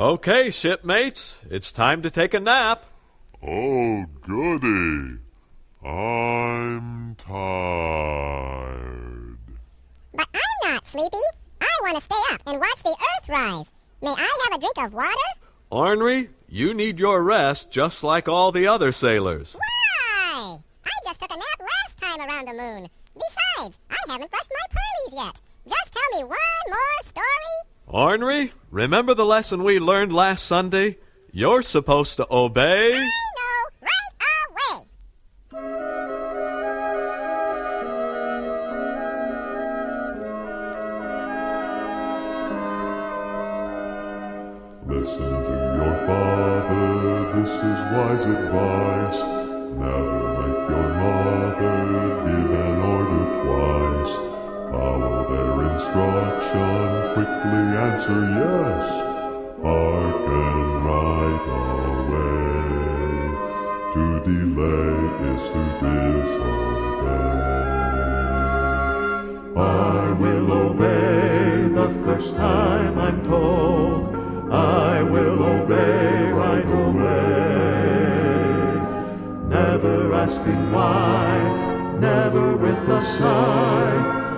Okay, shipmates, it's time to take a nap. Oh, goody. I'm tired. But I'm not sleepy. I want to stay up and watch the earth rise. May I have a drink of water? Ornery, you need your rest just like all the other sailors. Why? I just took a nap last time around the moon. Besides, I haven't brushed my pearlies yet. Just tell me one more story. Ornery, remember the lesson we learned last Sunday? You're supposed to obey. I know, right away. Listen to your father, this is wise advice. Instruction, quickly answer yes. Hearken right away. To delay is to disobey. I will obey the first time I'm told. I will obey right away. Never asking why, never with a sigh.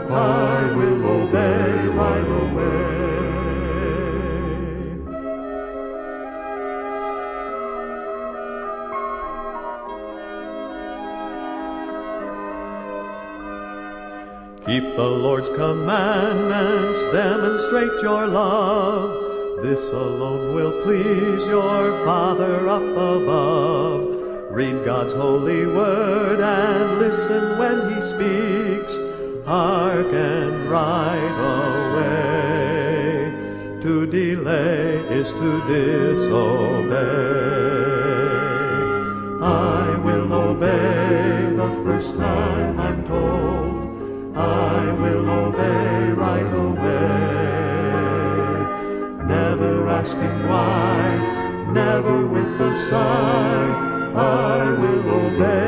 Keep the Lord's commandments, demonstrate your love. This alone will please your Father up above. Read God's holy word and listen when he speaks. Hearken right away. To delay is to disobey. I will obey the first time I'm told. I will obey right away. Never asking why, never with a sigh. I will obey